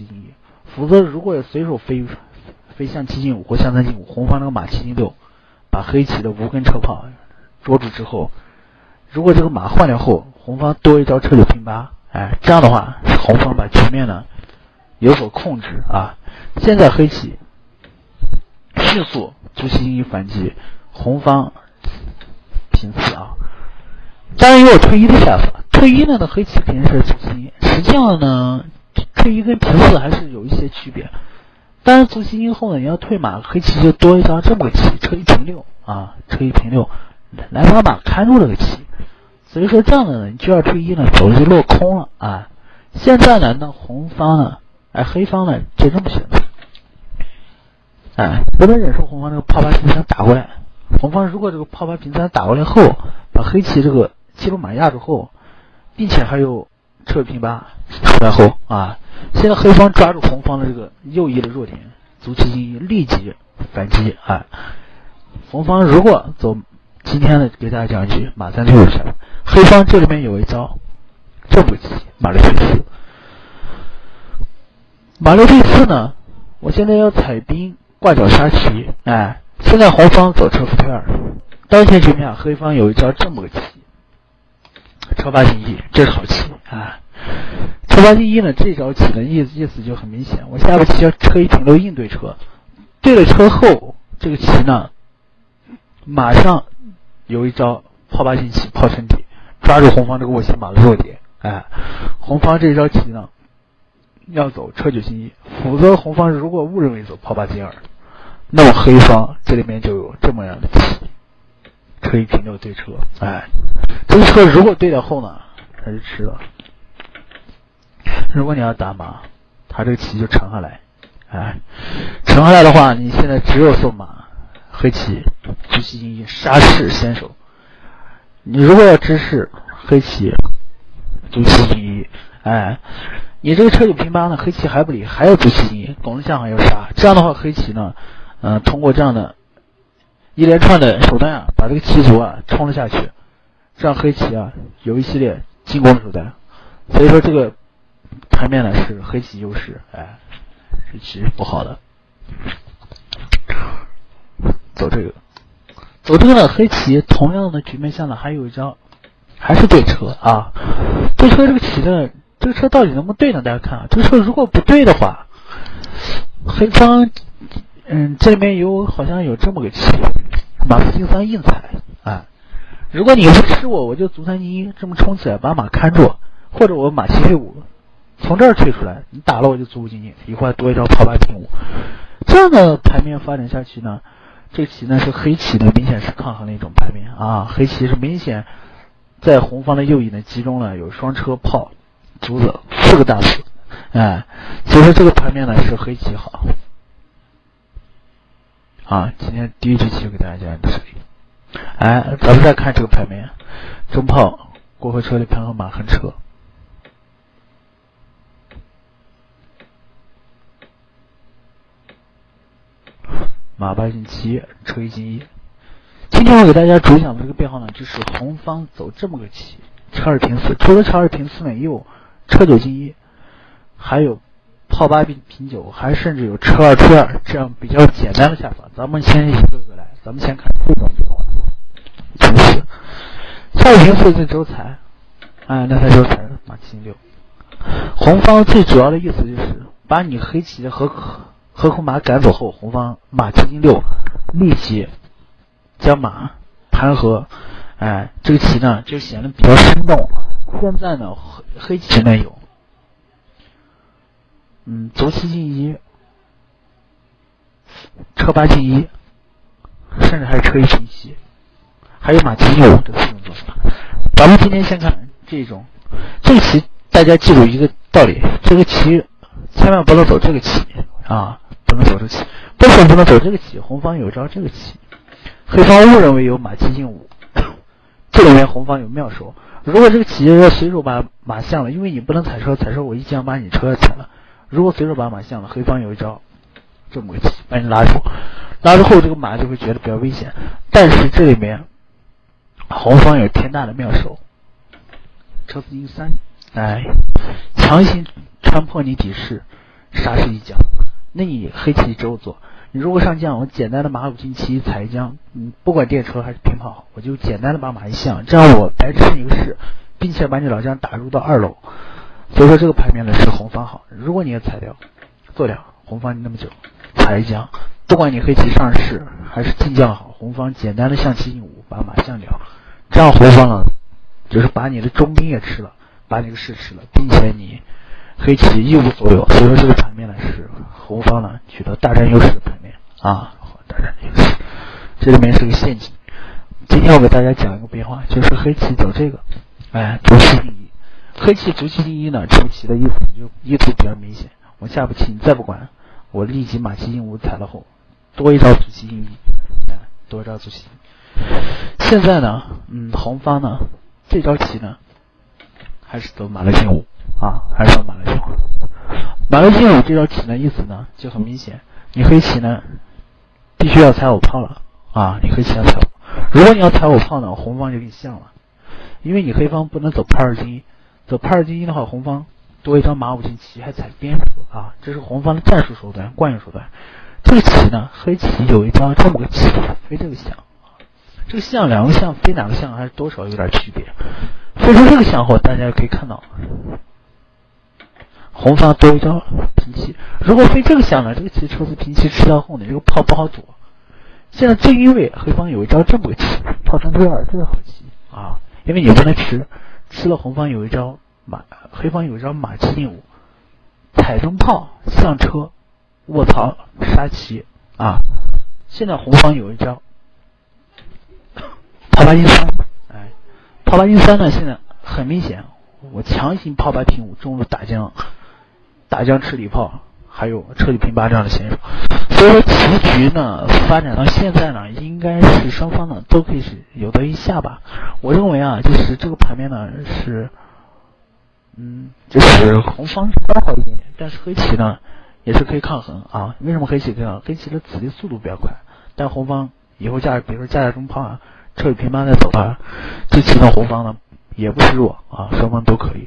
七进一。否则，如果随手飞飞象七进五或象三进五，红方那个马七进六，把黑棋的无根车炮捉住之后，如果这个马换掉后，红方多一招车九平八，哎，这样的话，红方把局面呢有所控制啊。现在黑棋迅速卒七进一反击，红方平四啊。当然也有退一的下法，退一呢的黑棋肯定是卒七进一，实际上呢。退一跟平四还是有一些区别，但是卒七进后呢，你要退马，黑棋就多一张这么个棋，车一平六啊，车一平六，来把马看住这个棋，所以说这样的呢，你就要退一呢，走的就落空了啊。现在呢，那红方呢，哎，黑方呢就这么选择，哎，不能忍受红方这个炮八平三打过来，红方如果这个炮八平三打过来后，把黑棋这个七路马压住后，并且还有车平八出来后啊。现在黑方抓住红方的这个右翼的弱点，卒七进一，立即反击啊！红方如果走今天的给大家讲一句马三六下，黑方这里面有一招这么棋，马六退四。马六退四呢，我现在要踩兵挂角杀棋，哎，现在红方走车夫退二，当前局面啊黑方有一招这么个棋，车八进一，这是好棋啊！车八进一呢，这招棋的意思意思就很明显。我下步棋要车一平六应对车，对了车后，这个棋呢，马上有一招炮八进七，炮沉底，抓住红方这个卧骑马的弱点。哎，红方这一招棋呢，要走车九进一，否则红方如果误认为走炮八进二，那么黑方这里面就有这么样的棋，车一平六对车。哎，这个车如果对了后呢，他就吃了。如果你要打马，他这个棋就沉下来，哎，沉下来的话，你现在只有送马，黑棋卒七进一，杀士先手。你如果要支士，黑棋卒七进一，哎，你这个车九平八呢，黑棋还不理，还要卒七进一，拱着象还要杀。这样的话，黑棋呢，嗯，通过这样的一连串的手段啊，把这个棋卒啊冲了下去，这样黑棋啊有一系列进攻的手段。所以说这个。盘面呢是黑棋优势，哎，是其实不好的。走这个，走这个呢，黑棋同样的局面下呢，还有一招，还是对车啊。对车这个棋呢，这个车到底能不能对呢？大家看啊，这个车如果不对的话，黑方，嗯，这里面有好像有这么个棋，马四进三硬踩，啊，如果你不吃我，我就卒三进一，这么冲起来把马看住，或者我马七退五。从这儿退出来，你打了我就卒五进进，一会儿多一招炮八进五，这样的牌面发展下去呢，这棋呢是黑棋呢明显是抗衡的一种牌面啊，黑棋是明显在红方的右翼呢集中了有双车炮、卒子四个大子，哎，所以说这个牌面呢是黑棋好。啊，今天第一局棋就给大家讲到这里，哎，咱们再看这个牌面，中炮过河车的盘和马横车。马八进七，车一进一。今天我给大家主讲的这个变化呢，就是红方走这么个棋，车二平四。除了车二平四呢，也有车九进一，还有炮八平平九，还甚至有车二出二这样比较简单的下法。咱们先一个个来，咱们先看这种变化。平四，车二平四是周财，哎，那他周财马七六。红方最主要的意思就是把你黑棋的河河口马赶走后，红方马七进六，立即将马盘和，哎，这个棋呢就显得比较生动。现在呢，黑黑棋里面有，嗯，卒七进一，车八进一，甚至还有车一平七，还有马七进五这四种做法。咱们今天先看这种，这个棋大家记住一个道理：这个棋千万不能走这个棋啊。不能走这棋，为什么不能走这个棋？红方有招这个棋，黑方误认为有马七进五，这里面红方有妙手。如果这个棋要随手把马象了，因为你不能踩车，踩车我一将把你车踩了。如果随手把马象了，黑方有一招这么个棋，把你拉住，拉住后这个马就会觉得比较危险。但是这里面红方有天大的妙手，车四进三，哎，强行穿破你底势。杀士一将，那你黑棋之后做，你如果上将，我简单的马五进七踩将，嗯，不管电车还是平炮，我就简单的把马一象，这样我白吃一个士，并且把你老将打入到二楼。所以说这个牌面呢是红方好，如果你要踩掉，做掉红方你那么久踩一将，不管你黑棋上士还是进将好，红方简单的象棋进五把马象掉，这样红方呢就是把你的中兵也吃了，把你个士吃了，并且你。黑棋一无所有，所以说这个盘面呢是红方呢取得大占优势的盘面啊，大占优势。这里面是个陷阱。今天我给大家讲一个变化，就是黑棋走这个，哎，卒棋第一。黑棋卒棋第一呢，这个棋的意思就意图比较明显。我下步棋你再不管，我立即马七进五踩了后，多一招卒棋进一，哎，多一招卒棋。现在呢，嗯，红方呢这招棋呢还是走马六进五。啊，还是走马六进五。马六进五这招棋呢，意思呢就很明显，你黑棋呢必须要踩我炮了啊！你黑棋要踩我，如果你要踩我炮呢，红方就给你象了，因为你黑方不能走炮二进一，走炮二进一的话，红方多一张马五进七，还踩边车啊！这是红方的战术手段，惯用手段。这个棋呢，黑棋有一张这么个棋，飞这个象，这个象两个象飞哪个象还是多少有点区别。飞出这个象后，大家可以看到。红方多一张平棋，如果飞这个象呢，这个棋车子平棋吃到后呢，这个炮不好躲。现在正因为黑方有一招这么个棋，炮三推二，这是好棋啊，因为你不能吃，吃了红方有一招马，黑方有一招马七进五，踩中炮象车卧槽杀棋啊。现在红方有一招炮八进三，哎，炮八进三呢，现在很明显，我强行炮八平五，中路打将。打将吃里炮，还有彻底平八这样的选手，所以说棋局呢发展到现在呢，应该是双方呢都可以是有得一下吧。我认为啊，就是这个盘面呢是，嗯，就是红方稍好一点点，但是黑棋呢也是可以抗衡啊。为什么黑棋这样？黑棋的子力速度比较快，但红方以后架，比如说架架中炮啊，彻底平八再走啊，这棋呢红方呢也不是弱啊，双方都可以。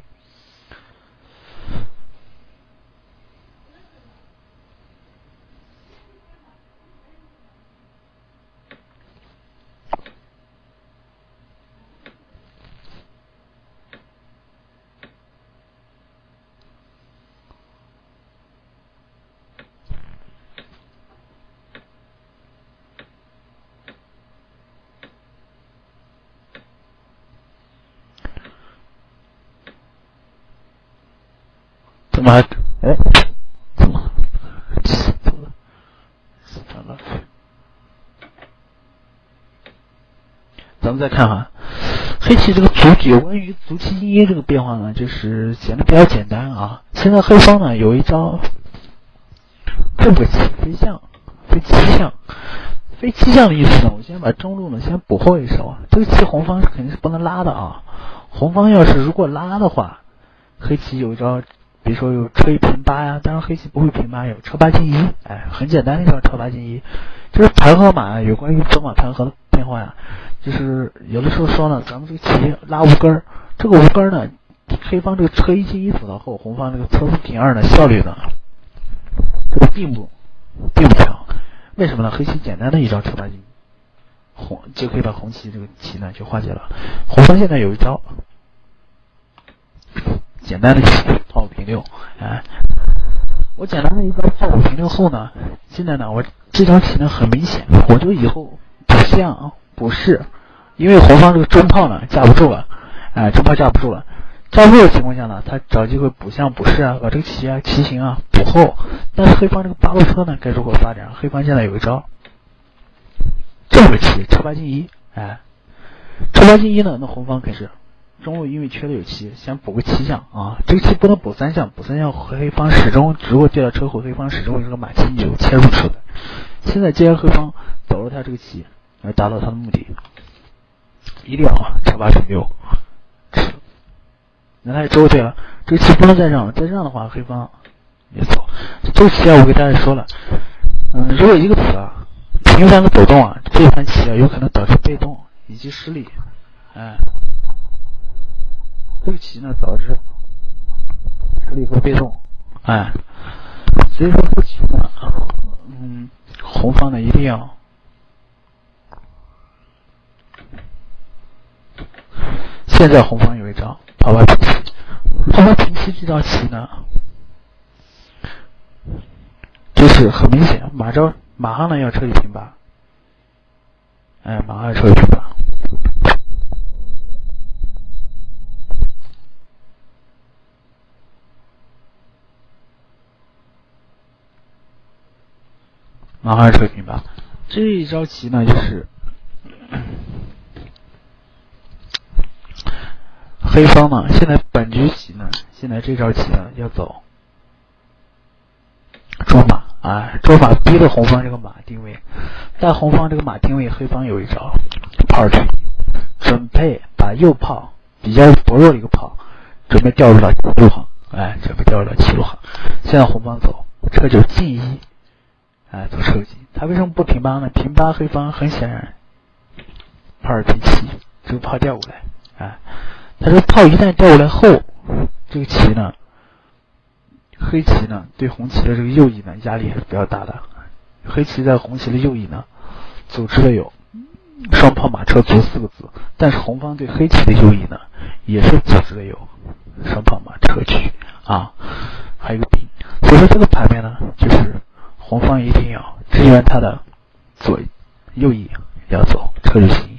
怎么？哎，怎么？怎么？怎么了？咱们再看哈，黑棋这个卒有关于卒棋进一这个变化呢，就是显得比较简单啊。现在黑方呢有一招，这个棋飞象，飞七象，飞七象的意思呢，我先把中路呢先补后一手啊。这个棋红方是肯定是不能拉的啊。红方要是如果拉的话，黑棋有一招。比如说有车一平八呀，当然黑棋不会平八，有车八进一，哎，很简单的一招车八进一，就是弹劾马有关于走马弹劾的变化呀，就是有的时候说呢，咱们这个棋拉无根儿，这个无根儿呢，黑方这个车一进一走到后，红方这个车四平二呢效率呢，这个并不并不强，为什么呢？黑棋简单的一招车八进，红就可以把红棋这个棋呢就化解了，红方现在有一招。简单的炮五平六，哎，我简单的一招炮五平六后呢，现在呢，我这张棋呢很明显，我就以后象补士，因为红方这个中炮呢架不住了，哎，中炮架不住了，架不住的情况下呢，他找机会补象补士啊，把这个棋啊棋形啊补后，但是黑方这个八路车呢该如何发展？黑方现在有一招，这个棋车八进一，哎，车八进一呢，那红方可是。中路因为缺的有棋，先补个七象啊！这个棋不能补三象，补三象黑方始终如果掉到车后，黑方始终有这个马七九切入手段。现在既然黑方走了他这个棋，来达到他的目的，一定要车八平六吃。那他之后对了，这个棋不能再让了，再让的话黑方也走。这个棋啊，我给大家说了，嗯，如果一个子啊频繁的走动啊，这盘棋啊有可能导致被动以及失利，哎。这个棋呢，导致实力和被动，哎，所以说这棋呢，嗯，红方呢一定要，现在红方有一招跑马平七，跑马平七这招棋呢，就是很明显，马招马上呢要车一平八，哎，马上要车一平八。马上车平八，这一招棋呢，就是黑方呢，现在本局棋呢，现在这招棋呢要走捉马啊，捉马逼着红方这个马定位，但红方这个马定位，黑方有一招炮二退，准备把右炮比较薄弱的一个炮，准备调入到七路行，哎，准备调入到七路行，现在红方走车九进一。哎，走车进，他为什么不平八呢？平八黑方很显然，炮二平七，这个炮调过来，哎，他说炮一旦调过来后，这个棋呢，黑棋呢对红棋的这个右翼呢压力还是比较大的，黑棋在红棋的右翼呢组织了有双炮马车卒四个字，但是红方对黑棋的右翼呢也是组织了有双炮马车车啊，还有个兵，所以说这个盘面呢就是。红方一定要支援他的左右翼要走车就行，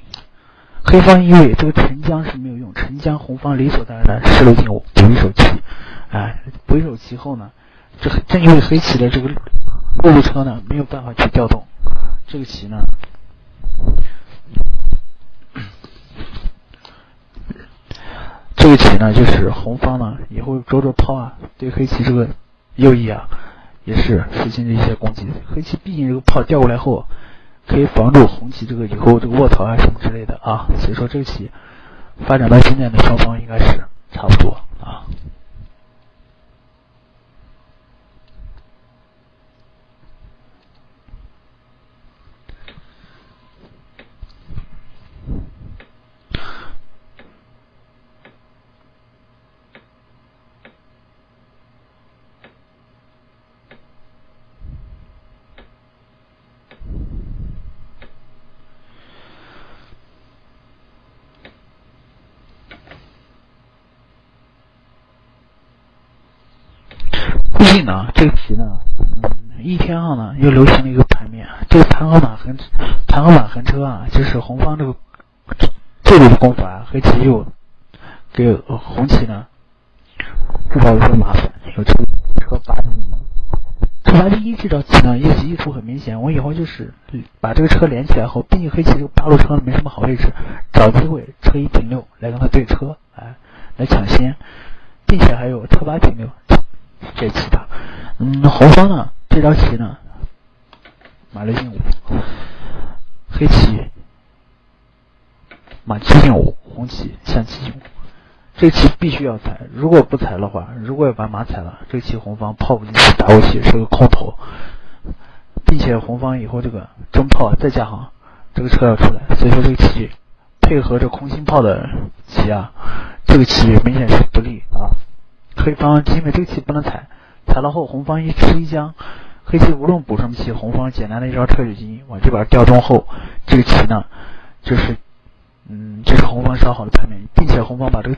黑方因为这个沉江是没有用，沉江红方理所当然的士六进五补一手棋，哎，补一手棋后呢，这正因为黑棋的这个路路车呢没有办法去调动这个棋呢，这个棋呢就是红方呢以后捉捉炮啊，对黑棋这个右翼啊。也是实行了一些攻击，黑棋毕竟这个炮调过来后，可以防住红旗这个以后这个卧槽啊什么之类的啊，所以说这个棋发展到现在的双方应该是差不多啊。最近呢，这个棋呢，嗯，一天上呢又流行了一个盘面，这个盘和马横，盘和马横车啊，就是红方这个这里的攻法，黑棋又给红棋呢制造一些麻烦，有车车八进一，车八进一这招棋呢，意思意图很明显，我以后就是把这个车连起来后，毕竟黑棋这个八路车没什么好位置，找机会车一平六来跟他对车，哎，来抢先，并且还有车八平六。这棋的，嗯，红方呢这招棋呢，马六进五，黑棋马七进五，红棋象七进五，这棋必须要踩，如果不踩的话，如果要把马踩了，这棋红方炮不进去打过去是个空头，并且红方以后这个中炮再加上这个车要出来，所以说这个棋配合着空心炮的棋啊，这个棋明显是不利啊。黑方因为这个棋不能踩，踩了后红方一吃一将，黑棋无论补什么棋，红方简单的一招车九进往这边调中后，这个棋呢，就是，嗯，这是红方稍好的牌面，并且红方把这个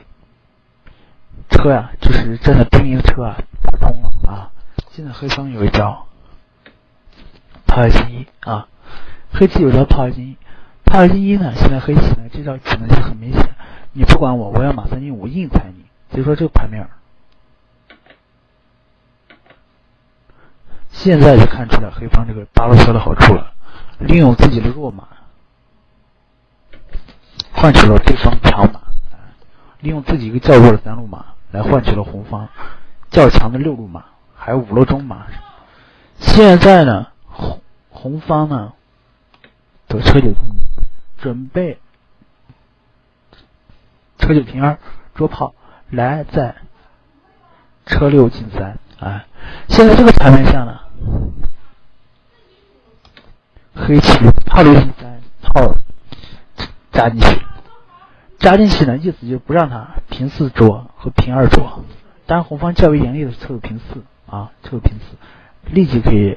车呀，就是站在兵营车啊打通了啊。现在黑方有一招炮二进一啊，黑棋有招炮二进一，炮二进一呢，现在黑棋呢这招棋呢就很明显，你不管我，我要马三进五硬踩你，所以说这个牌面。现在就看出来黑方这个八路车的好处了，利用自己的弱马，换取了对方强马，利用自己一个较弱的三路马来换取了红方较强的六路马，还有五路中马。现在呢，红红方呢走车九进，准备车九平二捉炮，来在车六进三，哎，现在这个盘面下呢。黑棋炮六进三，炮扎进去，扎进去呢，意思就不让他平四捉和平二捉。当然，红方较为严厉的是车平四啊，车平四，立即可以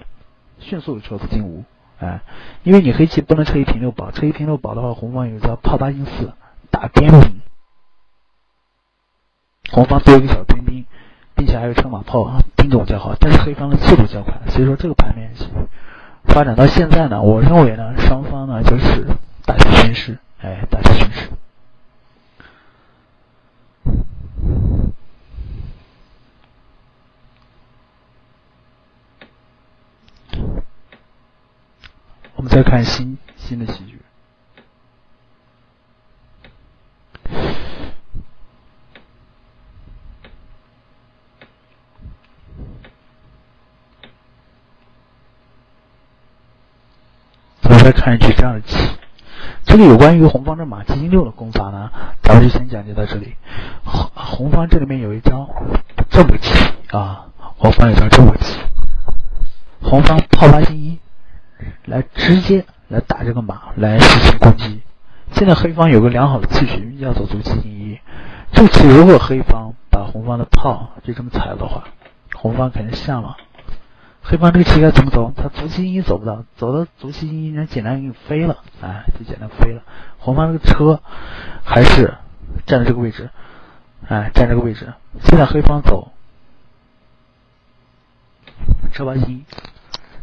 迅速的撤子进屋，哎，因为你黑棋不能撤一平六保，撤一平六保的话，红方有一招炮八进四打边兵，红方多一个小边兵，并且还有车马炮，兵种较好，但是黑方的速度较快，所以说这个盘面发展到现在呢，我认为呢，双方呢就是大体形势，哎，大体形势。我们再看新新的棋局，我们再看一局这样的棋。这个有关于红方的马七进六的攻法呢，咱们就先讲解到这里。红红方这里面有一招这么棋啊，红方有招这么棋，红方炮八进一。来直接来打这个马，来实行攻击。现在黑方有个良好的次序，要走卒七进一。这棋如果黑方把红方的炮就这么踩的话，红方肯定下了。黑方这个棋该怎么走？他卒七进一走不到，走到卒七进一，人简单给你飞了，哎，就简单飞了。红方这个车还是站在这个位置，哎，站这个位置。现在黑方走车八进一，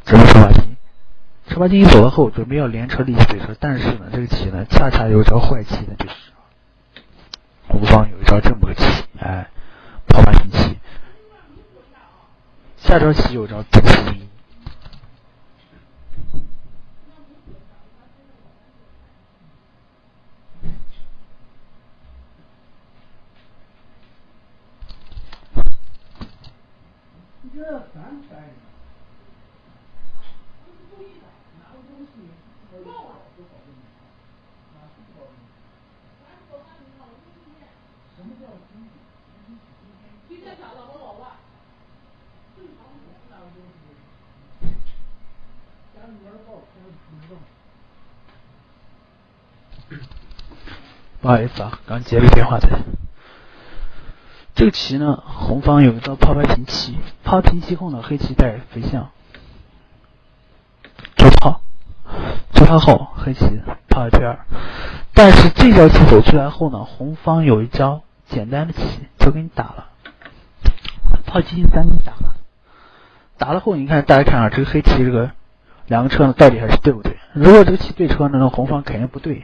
只能车八进一。车八进一走了后，准备要连车立即对车，但是呢，这个棋呢，恰恰有一招坏棋呢，就是红方有一招这么个棋，哎，炮八进七，下招棋有招卒七进一。不好意思啊，刚接了个电话的。这个棋呢，红方有一招炮八平七，炮平七后呢，黑棋带飞象，捉炮，捉炮后黑棋炮一二。但是这招棋走出来后呢，红方有一招简单的棋就给你打了，炮七进三给你打了。打了后，你看大家看啊，这个黑棋这个两个车呢，到底还是对不对？如果这个棋对车呢，那红方肯定不对。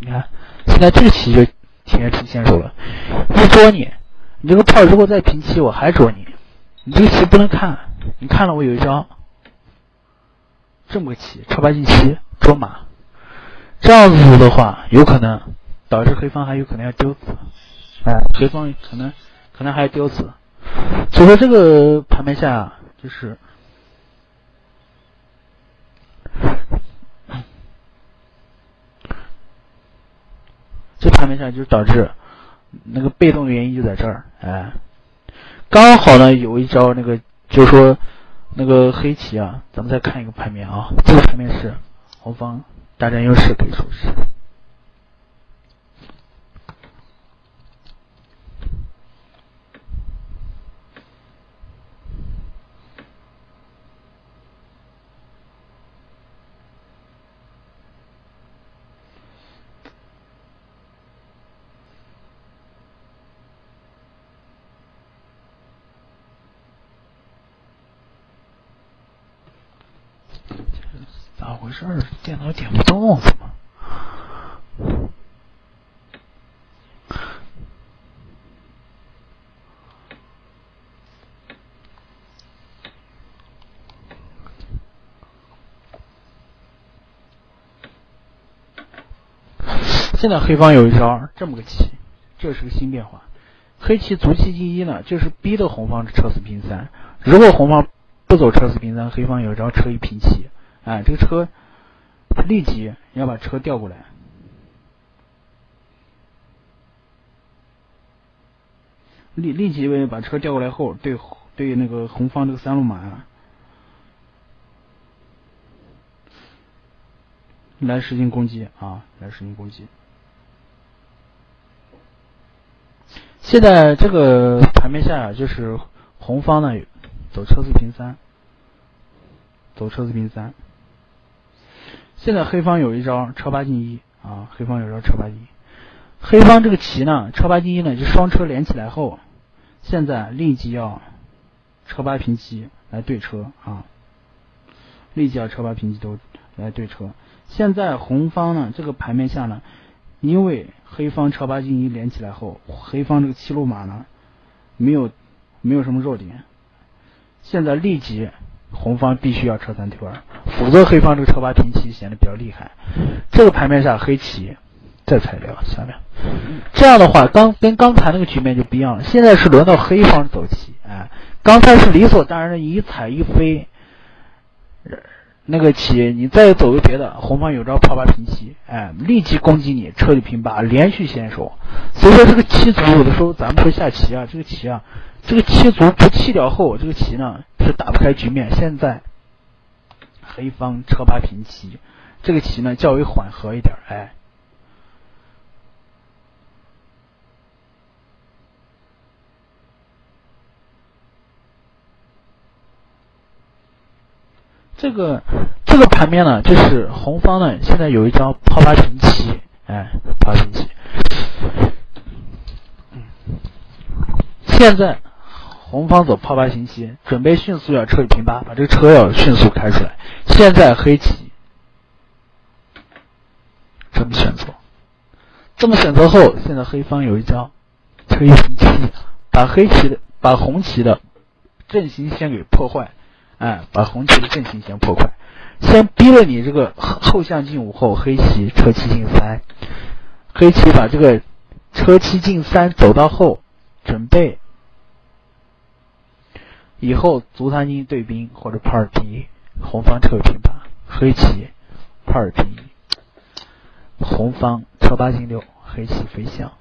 你看，现在这个棋就体现出先手了，一捉你，你这个炮如果再平七，我还捉你，你这个棋不能看，你看了我有一招。这么个棋，车八进七捉马，这样子的话，有可能导致黑方还有可能要丢子，哎，黑方可能可能还要丢子，所以说这个盘面下。就是，这盘面上就导致那个被动的原因就在这儿，哎，刚好呢有一招那个就是说那个黑棋啊，咱们再看一个盘面啊，这个盘面是红方大占优势可以说是。咋回事？电脑点不动怎么？现在黑方有一招这么个棋，这是个新变化。黑棋卒七进一呢，就是逼的红方车四平三。如果红方不走车四平三，黑方有一招车一平七。哎，这个车立即要把车调过来，立立即把车调过来后，对对那个红方这个三路马来实行攻击啊，来实行攻击。现在这个盘面下就是红方呢走车四平三，走车四平三。现在黑方有一招车八进一啊，黑方有一招车八进一。黑方这个棋呢，车八进一呢，就双车连起来后，现在立即要车八平七来对车啊，立即要车八平七都来对车。现在红方呢，这个盘面下呢，因为黑方车八进一连起来后，黑方这个七路马呢，没有没有什么弱点，现在立即红方必须要车三退二，否则黑方这个车八平七显得比较厉害。这个盘面下黑棋再踩掉下面，这样的话刚跟刚才那个局面就不一样了，现在是轮到黑方走棋，哎，刚才是理所当然的一踩一飞。那个棋，你再走个别的，红方有招炮八平七，哎，立即攻击你，彻底平八，连续先手。所以说这个棋卒有的时候咱们说下棋啊，这个棋啊，这个棋卒不弃掉后，这个棋呢是打不开局面。现在黑方车八平七，这个棋呢较为缓和一点，哎。这个这个盘面呢，就是红方呢现在有一张炮八平七，哎，炮平七。现在红方走炮八平七，准备迅速要车平八，把这个车要迅速开出来。现在黑棋这么选择，这么选择后，现在黑方有一招车一平七，把黑棋的把红棋的阵型先给破坏。哎，把红棋的阵型先破坏，先逼了你这个后象进五后，黑棋车七进三，黑棋把这个车七进三走到后，准备以后卒三进对兵或者炮二平一，红方车平八，黑棋炮二平一，红方车八进六，黑棋飞象，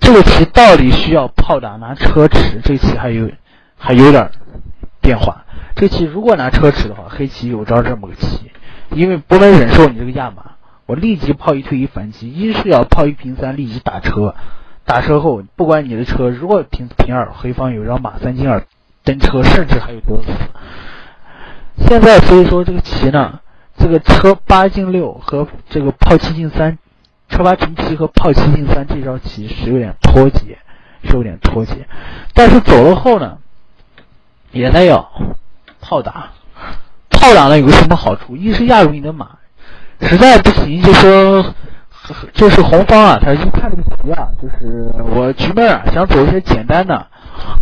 这个棋到底需要炮打拿车吃？这棋还有还有点变化。这棋如果拿车吃的话，黑棋有招这么个棋，因为不能忍受你这个压马，我立即炮一退一反击，一是要炮一平三立即打车，打车后不管你的车如果平平二，黑方有招马三进二登车，甚至还有得死。现在所以说这个棋呢，这个车八进六和这个炮七进三，车八平七和炮七进三这招棋是有点脱节，是有点脱节，但是走了后呢，也在要。炮打，炮打了有个什么好处？一是压住你的马，实在不行就说，就是红方啊，他一看这个局啊，就是我局面啊想走一些简单的，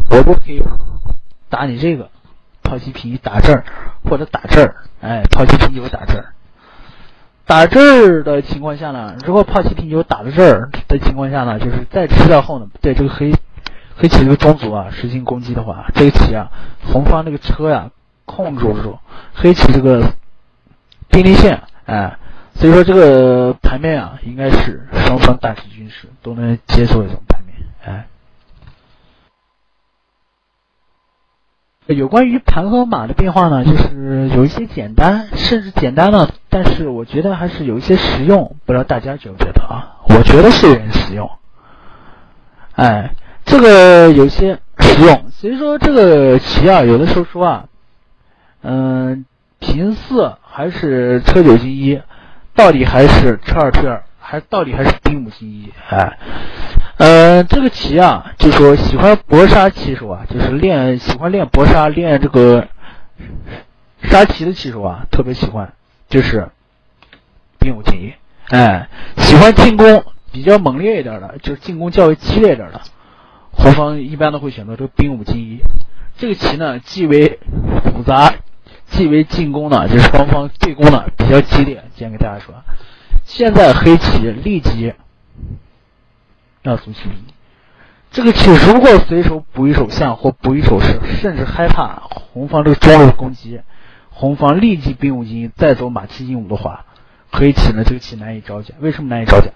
我都可以打你这个炮七平一打这儿，或者打这儿，哎，炮七平九打这儿，打这儿的情况下呢，如果炮七平九打到这儿的情况下呢，就是再吃掉后呢，对这个黑黑棋这个中卒啊实行攻击的话，这个棋啊，红方那个车呀。控制不住黑棋这个兵力线，哎，所以说这个盘面啊，应该是双方大体均势，都能接受的一种盘面，哎。有关于盘和马的变化呢，就是有一些简单，甚至简单了，但是我觉得还是有一些实用，不知道大家觉不觉得啊？我觉得是有点实用，哎，这个有些实用，所以说这个棋啊，有的时候说啊。嗯，平四还是车九进一，到底还是车二退二，还到底还是兵五进一？哎，呃，这个棋啊，就说喜欢搏杀棋手啊，就是练喜欢练搏杀，练这个杀棋的棋手啊，特别喜欢，就是兵五进一。哎，喜欢进攻比较猛烈一点的，就是进攻较为激烈一点的，红方一般都会选择这个兵五进一。这个棋呢，既为复杂。既为进攻呢，就是双方对攻呢比较激烈。先给大家说，现在黑棋立即要卒七一，这个棋如果随手补一手象或补一手士，甚至害怕红方这个中路攻击，红方立即兵五进一，再走马七进五的话，黑棋呢这个棋难以招架。为什么难以招架？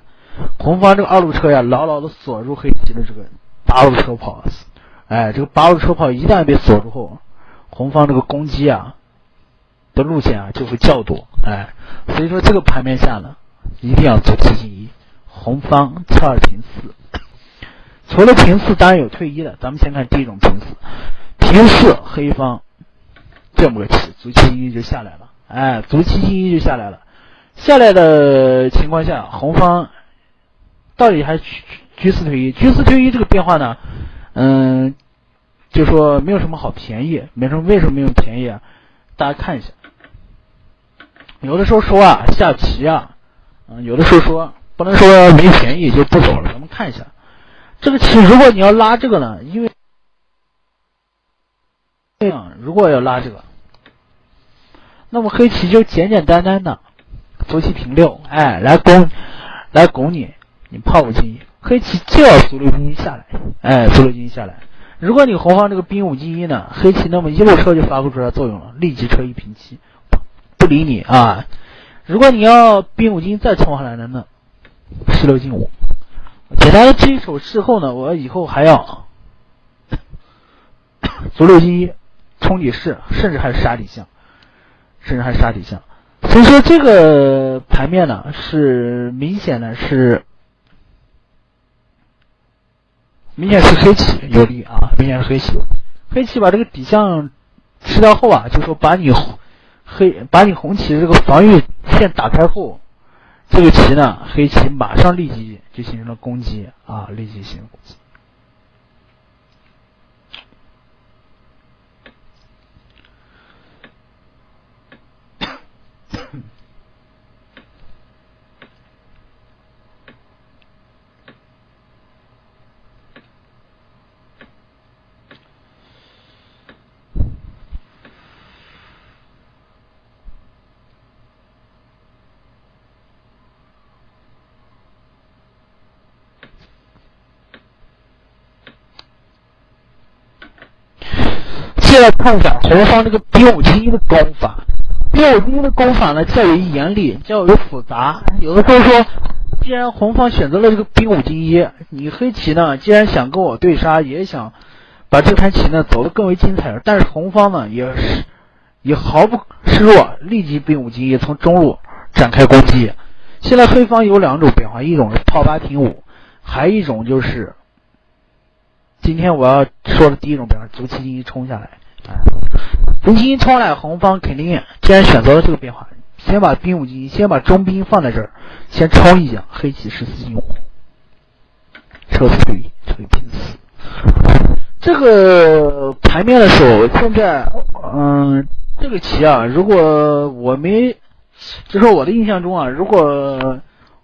红方这个二路车呀，牢牢的锁住黑棋的这个八路车炮。哎，这个八路车炮一旦被锁住后，红方这个攻击啊。的路线啊就会较多，哎，所以说这个盘面下呢，一定要走七进一，红方车二平四。除了平四，当然有退一的，咱们先看第一种平四，平四黑方这么个棋，卒七进一就下来了，哎，卒七进一就下来了。下来的情况下，红方到底还去车四退一？车四退一这个变化呢？嗯，就说没有什么好便宜，没什么为什么没有便宜啊？大家看一下，有的时候说啊下棋啊，嗯，有的时候说不能说没便宜就不走了。咱们看一下这个棋，如果你要拉这个呢，因为这样如果要拉这个，那么黑棋就简简单单的。卒七平六，哎，来攻，来拱你，你炮五进一，黑棋就要卒六进一下来，哎，卒六进一下来。如果你红方这个兵五进一呢，黑棋那么一路车就发挥出来作用了，立即车一平七，不理你啊。如果你要兵五进一再冲上来的呢，士六进五。简单的这一手之后呢，我以后还要 卒六进一冲底士，甚至还是杀底象，甚至还是杀底象。所以说这个盘面呢，是明显的是，明显是黑棋有利啊，明显是黑棋，黑棋把这个底象吃掉后啊，就说把你黑把你红棋这个防御线打开后，这个棋呢，黑棋马上立即就形成了攻击啊，立即形成攻击。再来看一下红方这个兵五进一的攻法，兵五进一的攻法呢较为严厉，较为复杂。有的时候说，既然红方选择了这个兵五进一，你黑棋呢，既然想跟我对杀，也想把这盘棋呢走得更为精彩，但是红方呢也是也毫不示弱，立即兵五进一从中路展开攻击。现在黑方有两种变化，一种是炮八平五，还一种就是。今天我要说的第一种变化，卒七进一冲下来，啊，卒七进一冲来，红方肯定既然选择了这个变化，先把兵五进一，先把中兵放在这儿，先冲一将，黑棋十四进五，车四退一，车一平四。这个盘面的时候，现在，嗯，这个棋啊，如果我没，就说我的印象中啊，如果。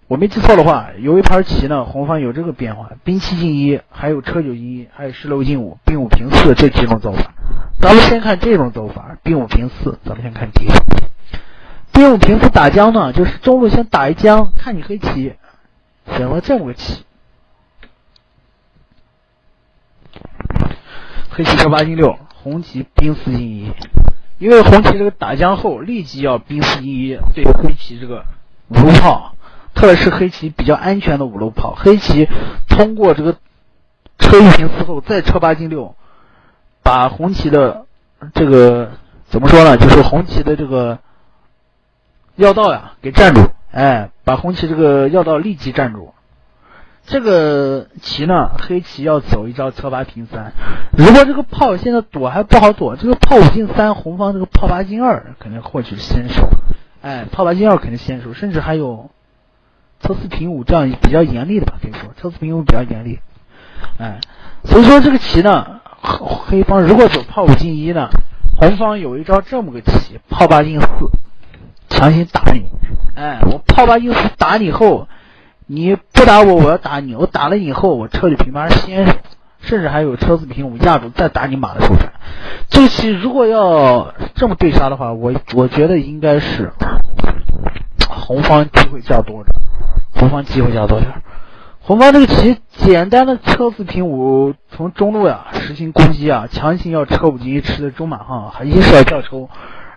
我没记错的话，有一盘棋呢，红方有这个变化：兵七进一，还有车九进一，还有士六进五，兵五平四这几种走法。咱们先看这种走法，兵五平四。咱们先看第一种，兵五平四打将呢，就是中路先打一将，看你黑棋选了这么个棋，黑棋车八进六，红棋兵四进一。因为红棋这个打将后，立即要兵四进一对黑棋这个五路炮。特别是黑棋比较安全的五路炮，黑棋通过这个车一平四后再车八进六，把红棋的这个怎么说呢？就是红棋的这个要道呀给占住，哎，把红旗这个要道立即占住。这个棋呢，黑棋要走一招车八平三。如果这个炮现在躲还不好躲，这个炮五进三，红方这个炮八进二肯定获取先手。哎，炮八进二肯定先手，甚至还有。车四平五这样比较严厉的吧，可以说车四平五比较严厉，哎，所以说这个棋呢，黑方如果走炮五进一呢，红方有一招这么个棋，炮八进四，强行打你，哎，我炮八进四打你后，你不打我，我要打你，我打了以后，我车里平八先手，甚至还有车四平五压住再打你马的手段。这个棋如果要这么对杀的话，我我觉得应该是红方机会较多的。红方机会较多点，红方这个棋简单的车四平五，从中路呀实行攻击啊，强行要车五进一吃的中马哈，还一是要叫抽，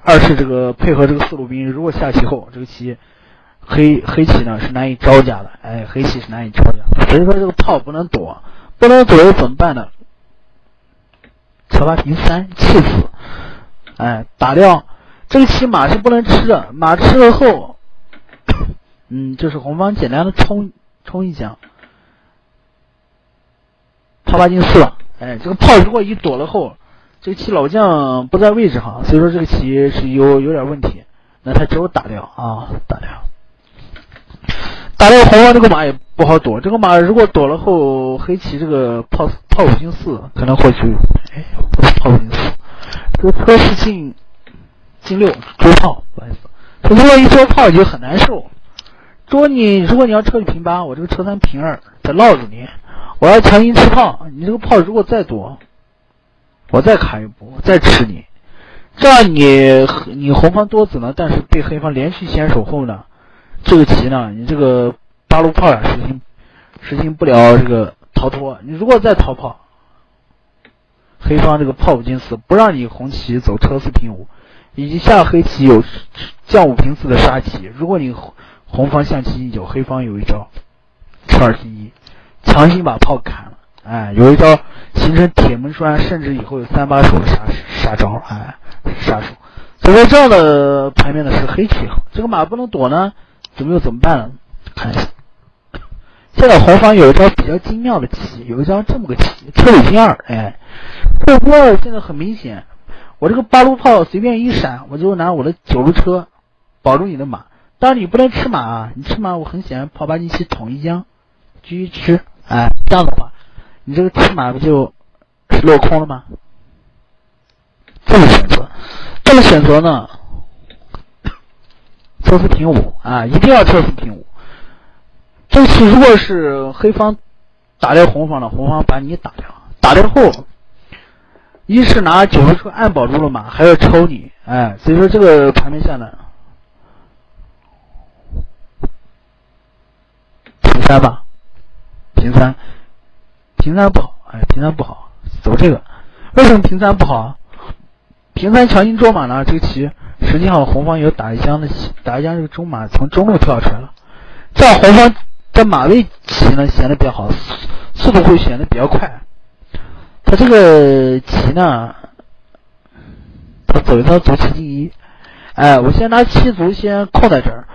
二是这个配合这个四路兵，如果下棋后这个棋黑黑棋呢是难以招架的，哎，黑棋是难以招架，所以说这个炮不能躲，不能躲又怎么办呢？车八平三气死，哎，打掉这个棋马是不能吃的，马吃了后。嗯，就是红方简单的冲冲一将，炮八进四了。哎，这个炮如果一躲了后，这个棋老将不在位置上，所以说这个棋是有有点问题。那他只有打掉啊，打掉。打掉红方这个马也不好躲，这个马如果躲了后，黑棋这个炮炮五进四可能会去。哎，炮五进四，这个车是进进六捉炮，不好意思，如果一捉炮就很难受。捉你，如果你要车去平八，我这个车三平二再落着你，我要强行吃炮，你这个炮如果再多，我再卡一波，再吃你，这样你你红方多子呢，但是被黑方连续先手后呢？这个棋呢，你这个八路炮呀，实行实行不了这个逃脱。你如果再逃炮，黑方这个炮五进四，不让你红棋走车四平五，以及下黑棋有将五平四的杀棋。如果你红方象棋一九，黑方有一招车二进一，强行把炮砍了。哎，有一招形成铁门栓，甚至以后有三把手的杀杀招，哎，杀手。所以说这样的牌面呢是黑棋，这个马不能躲呢。怎么又怎么办呢？看一下，现在红方有一招比较精妙的棋，有一张这么个棋，车五进二，哎，车五二现在很明显，我这个八路炮随便一闪，我就拿我的九路车保住你的马。当你不能吃马啊，你吃马我很显然炮八进七统一将，继续吃，哎，这样的话，你这个吃马不就是落空了吗？这么选择，这么选择呢？车四平五啊，一定要车四平五。这棋如果是黑方打掉红方了，红方把你打掉，打掉后，一是拿九路车暗保住了马，还要抽你，哎，所以说这个盘面下呢，平三吧，平三，平三不好，哎，平三不好，走这个，为什么平三不好？平三强行捉马呢？这个棋。实际上，红方有打一将的打一将，这个中马从中路跳出来了，这样红方的马位棋呢显得比较好，速度会显得比较快。他这个棋呢，他走一套卒七进一，哎，我先拿七卒先控在这儿。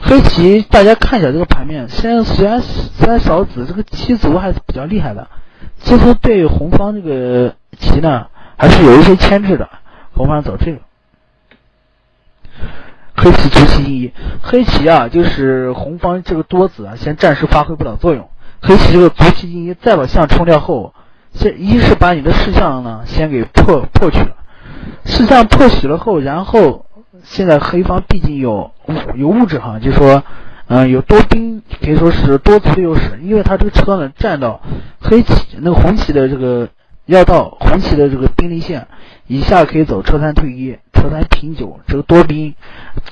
黑棋大家看一下这个盘面，先虽然虽然少子，这个七卒还是比较厉害的，七卒对红方这个棋呢还是有一些牵制的。红方走这个。黑棋卒七进一，黑棋啊，就是红方这个多子啊，先暂时发挥不了作用。黑棋这个卒七进一，再把象冲掉后，先一是把你的士象呢先给破破去了，士象破取了后，然后现在黑方毕竟有物有物质哈，就说，嗯，有多兵，可以说是多卒的优势，因为他这个车呢站到黑棋那个红棋的这个要到红棋的这个兵力线。以下可以走车三退一，车三平九，这个多兵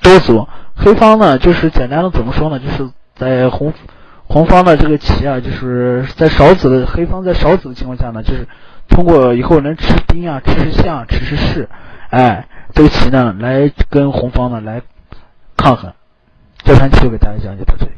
多卒。黑方呢，就是简单的怎么说呢？就是在红红方的这个棋啊，就是在少子的黑方在少子的情况下呢，就是通过以后能吃兵啊、吃象、吃吃士，哎，这个棋呢，来跟红方呢来抗衡。这盘棋我给大家讲解到这里。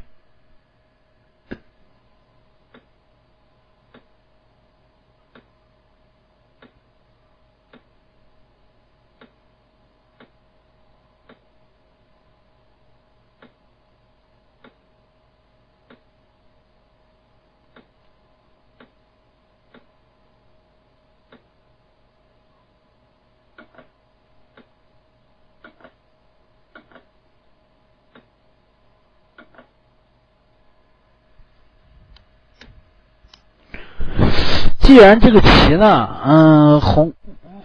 既然这个棋呢，嗯，红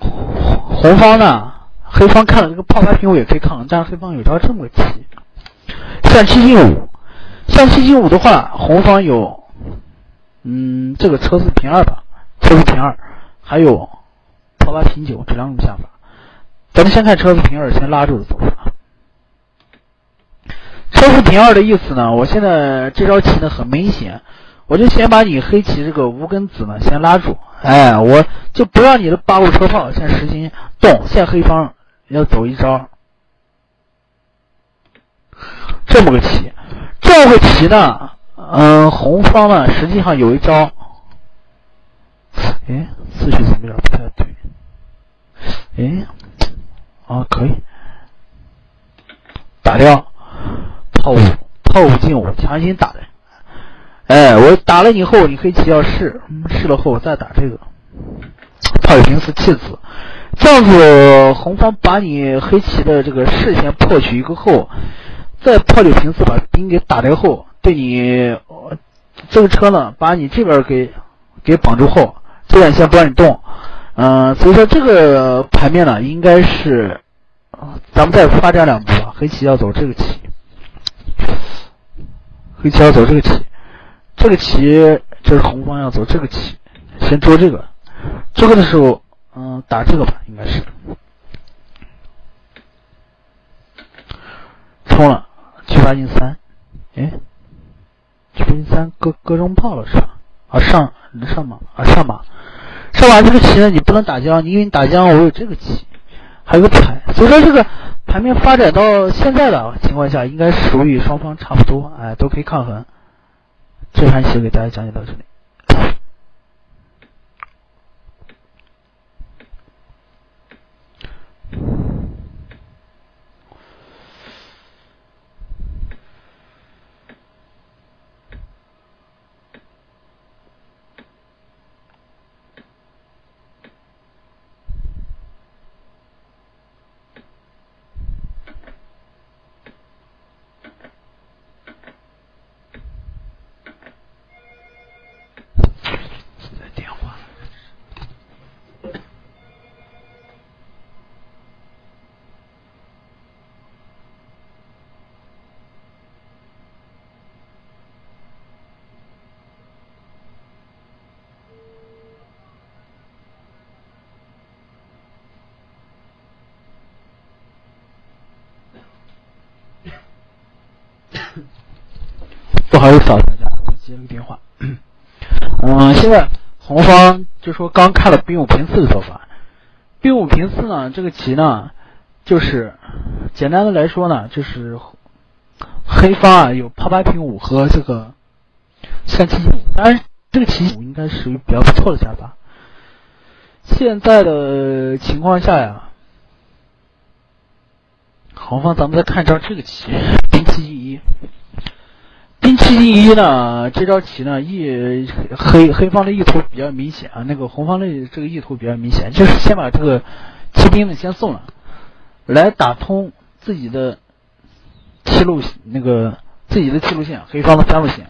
红方呢，黑方看了这个炮八平五也可以抗，但是黑方有招这么个棋，象七进五，象七进五的话，红方有，嗯，这个车四平二吧，车四平二，还有炮八平九这两种下法。咱们先看车四平二，先拉住的走法。车四平二的意思呢，我现在这招棋呢很明显。我就先把你黑棋这个无根子呢先拉住，哎，我就不让你的八路车炮先实行动，现黑方要走一招，这么个棋，这个棋呢，嗯，红方呢实际上有一招，哎，次序怎么有点不太对？哎，啊，可以，打掉。炮五，炮五进五，强行打的。哎，我打了你后，你黑棋要试，试了后我再打这个，炮九平四弃子，这样子红方把你黑棋的这个士先破取一个后，再炮九平四把兵给打掉后，对你这个车呢，把你这边给给绑住后，这边先不让你动，嗯，所以说这个盘面呢，应该是，咱们再发展两步吧，黑棋要走这个棋，黑棋要走这个棋，这个棋这是红方要走这个棋，先捉这个，这个的时候，嗯，打这个吧，应该是，冲了，七八进三，哎。九进三，搁搁中炮了是吧？啊上能上马啊上马，上马这个棋呢你不能打将，因为你打将我有这个棋，还有个牌，所以说这个盘面发展到现在的情况下，应该属于双方差不多，哎都可以抗衡。这盘棋给大家讲解到这里。不好意思啊，大家接了个电话。嗯，现在红方就说刚看了兵五平四的做法。兵五平四呢，这个棋呢，就是简单的来说呢，就是黑方啊有炮八平五和这个三七五，当然这个棋应该属于比较不错的下法。现在的情况下呀，红方咱们再看一张这个棋，兵七进一。兵七进一呢？这招棋呢，意黑黑方的意图比较明显啊。那个红方的这个意图比较明显，就是先把这个骑兵呢先送了，来打通自己的七路那个自己的七路线，黑方的三路线，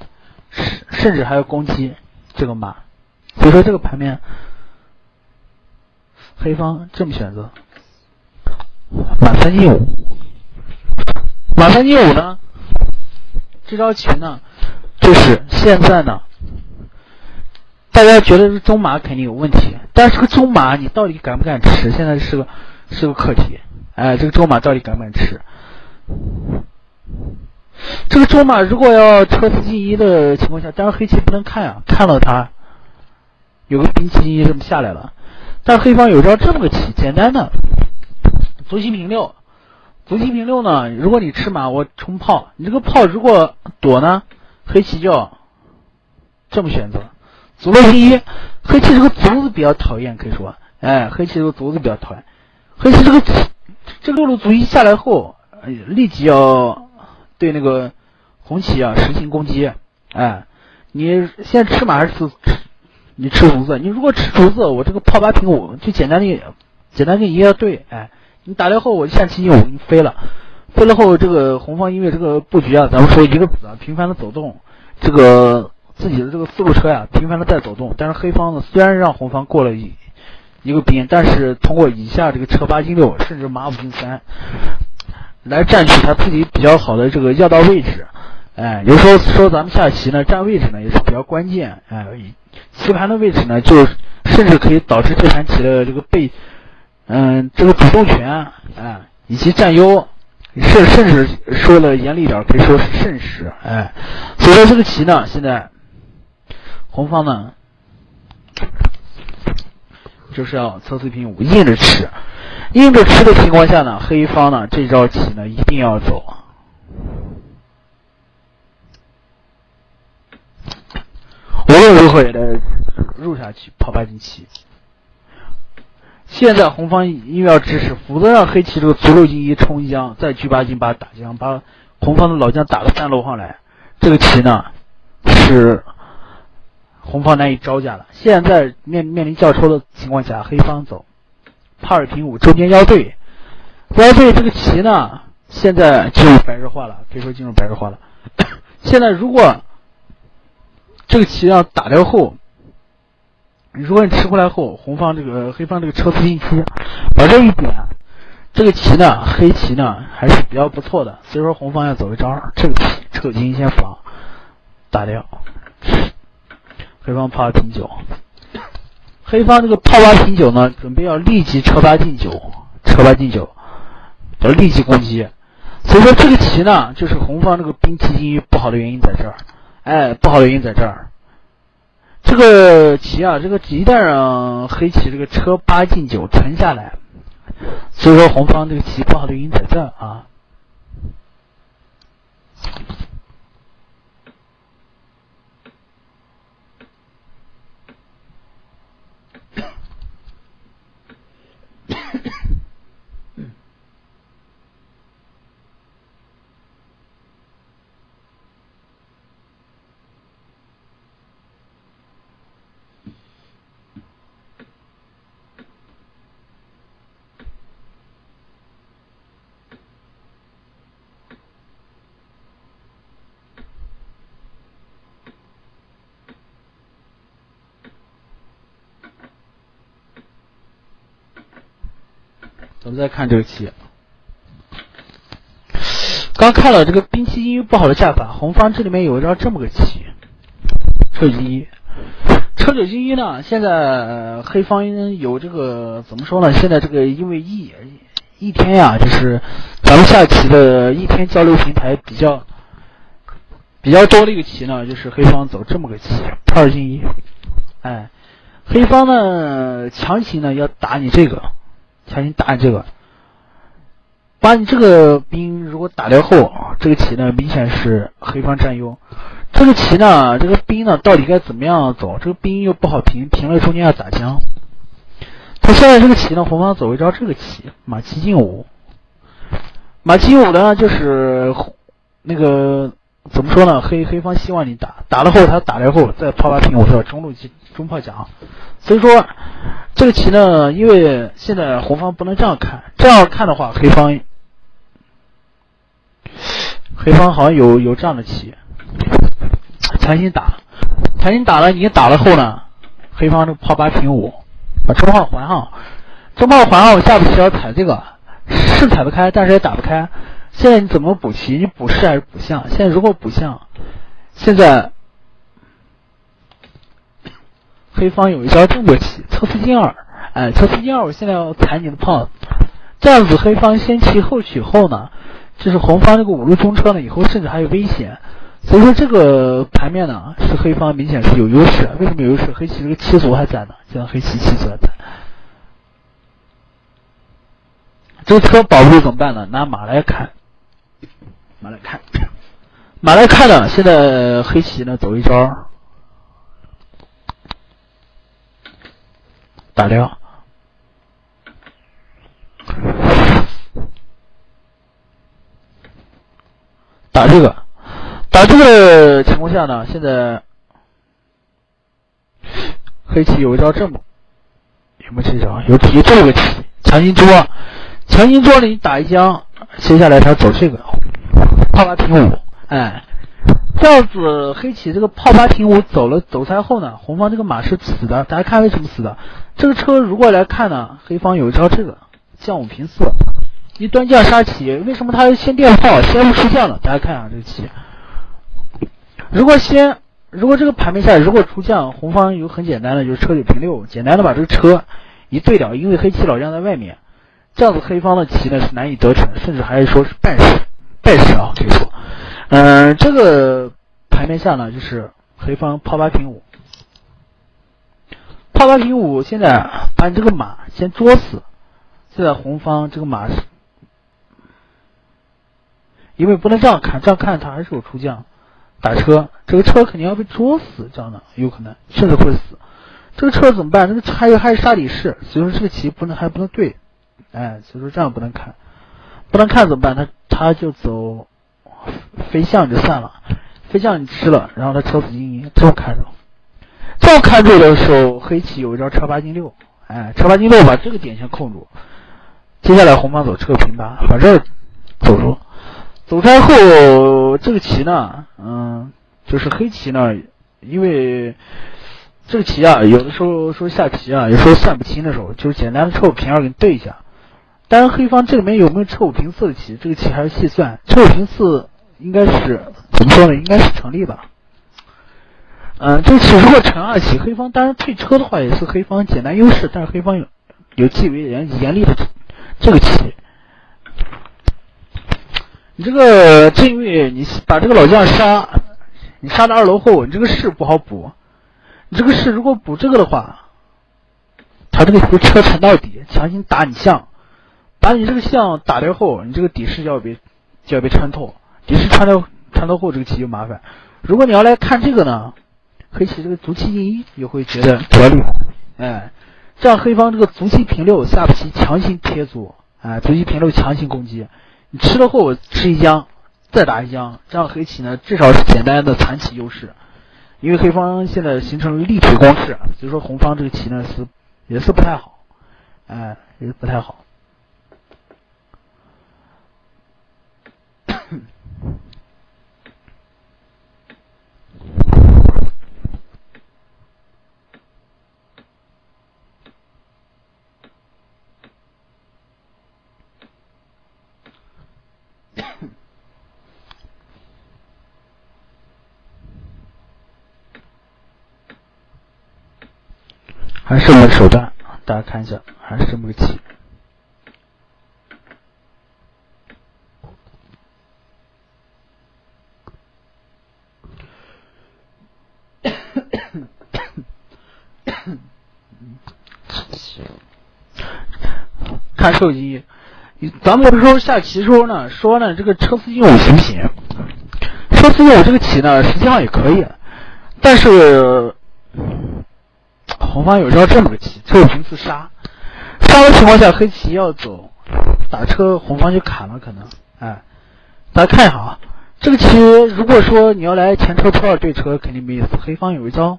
甚甚至还要攻击这个马。所以说这个盘面，黑方这么选择，马三进五，马三进五呢？这招棋呢，就是现在呢，大家觉得是中马肯定有问题，但是这个中马你到底敢不敢吃？现在是个是个课题。哎，这个中马到底敢不敢吃？这个中马如果要车四进一的情况下，当然黑棋不能看啊，看到他有个兵七进一这么下来了，但黑方有招这么个棋，简单的卒七平六。卒七平六呢？如果你吃马，我冲炮。你这个炮如果躲呢？黑棋就这么选择。卒六平一，黑棋这个卒子比较讨厌，可以说，哎，黑棋这个卒子比较讨厌。黑棋这个这六路卒一下来后，立即要对那个红棋啊实行攻击。哎，你现在吃马还是吃？你吃红子？你如果吃卒子，我这个炮八平五就简单的简单的一个对，哎。你打掉后，我下七进五，你飞了，飞了后，这个红方因为这个布局啊，咱们说一个子啊，频繁的走动，这个自己的这个四路车呀，频繁的在走动，但是黑方呢，虽然让红方过了一一个兵，但是通过以下这个车八进六，甚至马五进三，来占据他自己比较好的这个要道位置，哎，有时候说咱们下棋呢，占位置呢也是比较关键，哎，棋盘的位置呢，就甚至可以导致这盘棋的这个被。嗯，这个主动权啊，以及占优，甚甚至说的严厉点，可以说是甚实，哎，所以说这个棋呢，现在红方呢就是要测四平五，硬着吃，硬着吃的情况下呢，黑方呢这招棋呢一定要走，无论如何也得入下去，炮八进七。现在红方因为要支持，否则让黑棋这个卒六进一冲一将，再车八进八打将，把红方的老将打个三楼上来，这个棋呢是红方难以招架了。现在面面临较抽的情况下，黑方走帕尔平五，中间腰对，腰对这个棋呢，现在进入白热化了，可以说进入白热化了。现在如果这个棋要打掉后，如果你吃回来后，红方这个黑方这个车四进七，把这一点，这个棋呢，黑棋呢还是比较不错的。所以说红方要走一招，这个棋车金先防，打掉。黑方炮平九，黑方这个炮八平九呢，准备要立即车八进九，车八进九，要立即攻击。所以说这个棋呢，就是红方这个兵棋进一不好的原因在这儿，哎，不好的原因在这儿。这个棋啊，这个一旦让黑棋这个车八进九沉下来，所以说红方这个棋不好的原因在这儿啊。咱们再看这个棋，刚看了这个兵器因为不好的下法，红方这里面有一招这么个棋，车九进一，车九进一呢，现在黑方有这个怎么说呢？现在这个因为一一天呀，就是咱们下棋的一天交流平台比较比较多的一个棋呢，就是黑方走这么个棋，二进一，哎，黑方呢强行呢要打你这个。强行打你这个，把你这个兵如果打掉后，这个棋呢明显是黑方占优。这个棋呢，这个兵呢到底该怎么样走？这个兵又不好平，平了中间要打将。他现在这个棋呢，红方走一招这个棋，马七进五。马七五呢，就是那个怎么说呢？黑黑方希望你打，打了后他打了后再炮八平五，是吧？中路中炮甲。所以说，这个棋呢，因为现在红方不能这样看，这样看的话，黑方黑方好像有有这样的棋，强行打，强行打了，你打了后呢，黑方这炮八平五，把中炮还上，中炮还上，下步棋要踩这个，是踩不开，但是也打不开。现在你怎么补棋？你补士还是补象？现在如果补象，现在。黑方有一招这么棋，车四进二，哎，车四进二，我现在要踩你的炮，这样子黑方先骑后取后呢，就是红方这个五路中车呢，以后甚至还有危险，所以说这个盘面呢是黑方明显是有优势，为什么有优势？黑棋这个七卒还在呢，现在黑棋七卒还在，这个车保不住怎么办呢？拿马来看，马来看，马来看呢，现在黑棋呢走一招。打掉，打这个，打这个情况下呢，现在黑棋有一招这么，有没有这招？有提这个棋，强行捉，强行捉你打一将，接下来他走这个，炮八平五，哎。这样子，黑棋这个炮八平五走了走开后呢，红方这个马是死的。大家看为什么死的？这个车如果来看呢，黑方有一招这个将五平四，一端将杀棋。为什么他先垫炮，先不出将呢？大家看一啊，这个棋，如果先，如果这个盘面下如果出将，红方有很简单的，就是车九平六，简单的把这个车一对掉，因为黑棋老将在外面，这样子黑方的棋呢是难以得逞，甚至还是说是败势，败势啊，可以说。嗯，这个牌面下呢，就是黑方炮八平五，炮八平五，现在把你这个马先捉死。现在红方这个马是，因为不能这样看，这样看他还是有出将打车，这个车肯定要被捉死，这样的有可能甚至会死。这个车怎么办？这个还有还是杀李氏，所以说这个棋不能还不能对，哎，所以说这样不能看，不能看怎么办？他他就走。飞象就算了，飞象你吃了，然后他车死金银，这么看着。这样看住的时候，黑棋有一招车八进六，哎，车八进六把这个点先控住。接下来红方走车平八，把这走出。走出后，这个棋呢，嗯，就是黑棋呢，因为这个棋啊，有的时候说下棋啊，有时候算不清的时候，就是简单的车五平二给你对一下。但是黑方这里面有没有车五平四的棋，这个棋还是细算。车五平四应该是怎么说呢？应该是成立吧。嗯，这个棋如果成二棋，黑方当然退车的话也是黑方简单优势，但是黑方有有极为严严厉的这个棋。你这个正位，你把这个老将杀，你杀到二楼后，你这个士不好补。你这个士如果补这个的话，他这个车车沉到底，强行打你象，把你这个象打掉后，你这个底士就要被就要被穿透，底士穿透穿透后，这个棋就麻烦。如果你要来看这个呢，黑棋这个卒七进一，也会觉得比较厉害。哎，这样黑方这个卒七平六，下步棋强行贴卒，哎，卒七平六强行攻击。你吃了后吃一将，再打一将，这样黑棋呢至少是简单的残棋优势。因为黑方现在形成了立体攻势，所以说红方这个棋呢是也是不太好，哎，也是不太好。还是这么个手段，大家看一下，还是这么个棋。看手机，咱们有时候下棋时候呢，说呢这个车四进五行不行？车四进五这个棋呢，实际上也可以，但是。红方有招这么个棋，车五平四杀，杀的情况下，黑棋要走打车，红方就砍了，可能，哎，大家看一下啊，这个棋如果说你要来前车拖二对车，肯定没意思。黑方有一招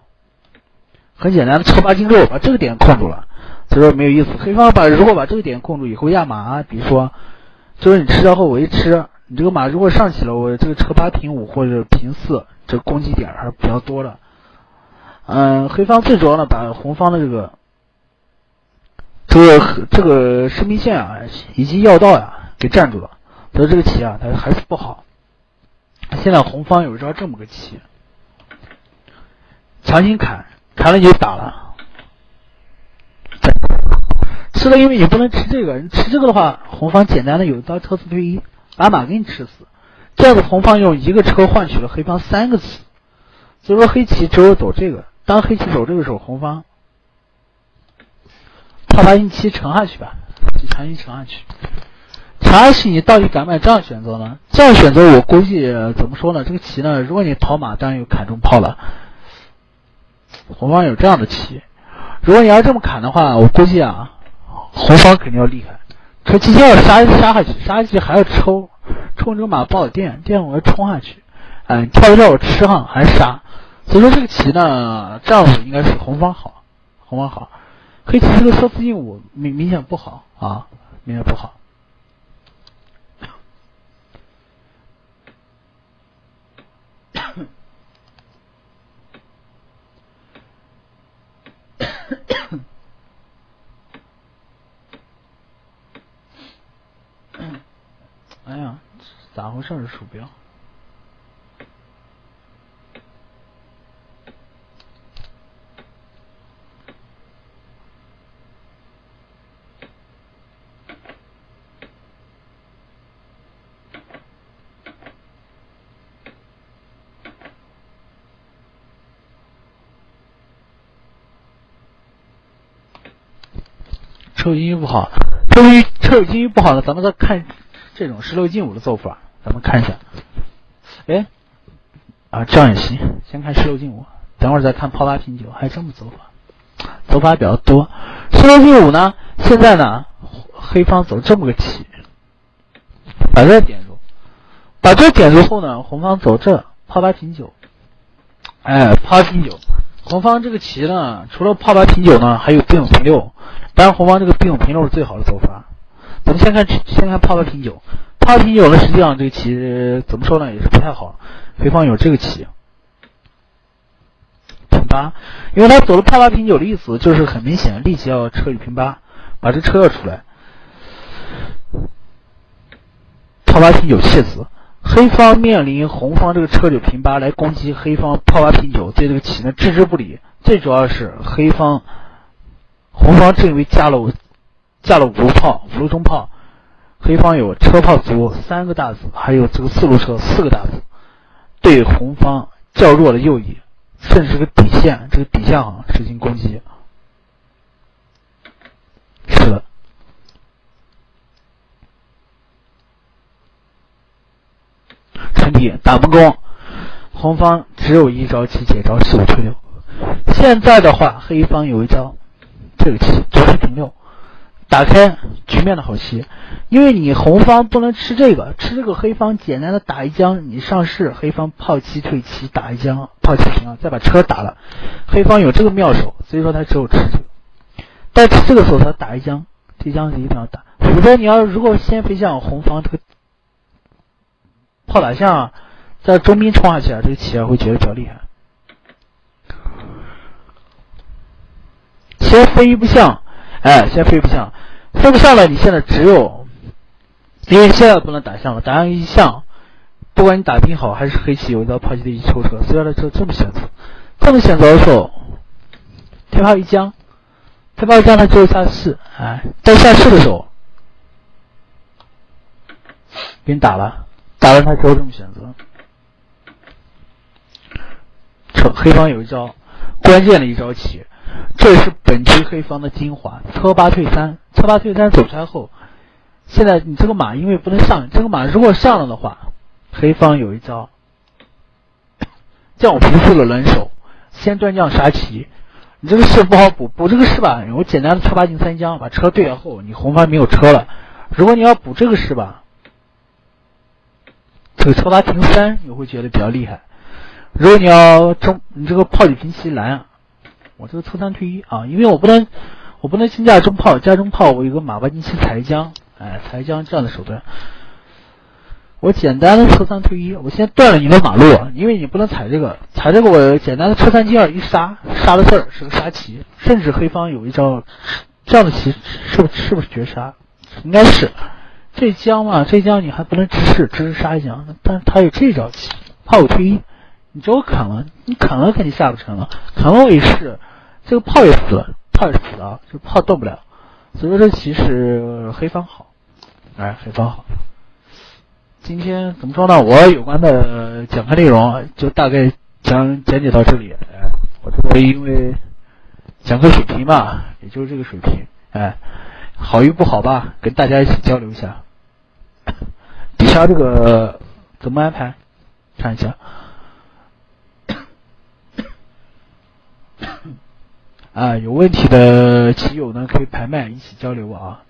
很简单的车八进六，把这个点控住了，所以说没有意思。黑方把如果把这个点控住以后压马，比如说，就是你吃掉后我一吃，你这个马如果上起了，我这个车八平五或者平四，这攻击点还是比较多的。嗯，黑方最主要呢，把红方的这个这个这个生命线啊，以及要道呀给占住了，所以这个棋啊，它还是不好。现在红方有一招这么个棋，强行砍，砍了你就打了，吃了，因为你不能吃这个，你吃这个的话，红方简单的有一招车四退一，把马给你吃死，这样子红方用一个车换取了黑方三个子，所以说黑棋只有走这个。当黑棋走这个时候，红方炮八进七沉下去吧，就强行沉下去。沉下去，你到底敢不敢这样选择呢？这样选择，我估计怎么说呢？这个棋呢，如果你跑马，当然有砍中炮了。红方有这样的棋，如果你要这么砍的话，我估计啊，红方肯定要厉害。车七要杀杀下去，杀下去还要抽，抽这个马爆电，电我要冲下去。哎，跳一跳我吃上还是杀？所以说这个棋呢，这样子应该是红方好，红方好。黑棋这个车四进五明明显不好啊，明显不好。哎呀，咋回事？鼠标。车五进一不好，车五车五进一不好呢，咱们再看这种十六进五的走法，咱们看一下。哎，啊，这样也行，先看十六进五，等会儿再看炮八平九，还这么走法，走法比较多。十六进五呢，现在呢，黑方走这么个棋，把这点住，把这点住后呢，红方走这炮八平九，哎，炮平九，红方这个棋呢，除了炮八平九呢，还有兵五平六。当然，红方这个兵五平六是最好的走法。咱们先看先看炮八平九，炮八平九呢，实际上这个棋怎么说呢，也是不太好。黑方有这个棋。平八，因为他走了炮八平九的意思，就是很明显，立即要车与平八，把这车要出来。炮八平九弃子，黑方面临红方这个车九平八来攻击黑方炮八平九，对这个棋呢置之不理。最主要是黑方红方正为架了架了五路炮，五路中炮，黑方有车炮卒三个大子，还有这个四路车四个大子，对红方较弱的右翼。甚至是个底线，这个底线啊，实行攻击。是的，成敌打不攻，红方只有一招棋解招七五退六。现在的话，黑方有一招这个棋九七平六。打开局面的好棋，因为你红方不能吃这个，吃这个黑方简单的打一将，你上士，黑方炮七退七打一将，炮七平了，再把车打了，黑方有这个妙手，所以说他只有吃这个。但吃这个时候他打一将，这将是一定要打，否则你要如果先飞象红方这个炮打象，在中兵冲下去啊，这个棋啊会觉得比较厉害。先飞一步象。哎，先飞不象，飞不象了，你现在只有，因为现在不能打象了，打象一象，不管你打兵好还是黑棋有一道炮击的一抽车，所以说这这么选择，这么选择的时候，推炮一将，推炮一将他只有下士，哎，在下士的时候，给你打了，打完他只有这么选择，扯黑方有一招关键的一招棋。这是本局黑方的精华，车八退三，车八退三走出来后，现在你这个马因为不能上，这个马如果上了的话，黑方有一招，将我平四了轮手，先断将杀棋，你这个士不好补，补这个士吧，我简单的车八进三将，把车对了后，你红方没有车了，如果你要补这个士吧，这个车八平三你会觉得比较厉害，如果你要中，你这个炮几平七蓝。我这个车三退一啊，因为我不能，我不能先架中炮，架中炮我有个马八进七踩将，哎，踩将这样的手段。我简单的车三退一，我先断了你的马路，因为你不能踩这个，踩这个我简单的车三进二一杀，杀的字儿是个杀棋，甚至黑方有一招这样的棋，是不是不是绝杀？应该是这将嘛，这将你还不能直视，直视杀一将，但是他有这招棋，炮五退一。你只有砍了，你砍了肯定下不成了。砍了我一试，这个炮也死了，炮也死了，这炮动不了。所以说这棋是黑方好，哎，黑方好。今天怎么说呢？我有关的讲课内容就大概讲讲解到这里。哎，我这个因为讲课水平嘛，也就是这个水平。哎，好与不好吧，跟大家一起交流一下。底下这个怎么安排？看一下。啊，有问题的棋友呢，可以排麦一起交流啊。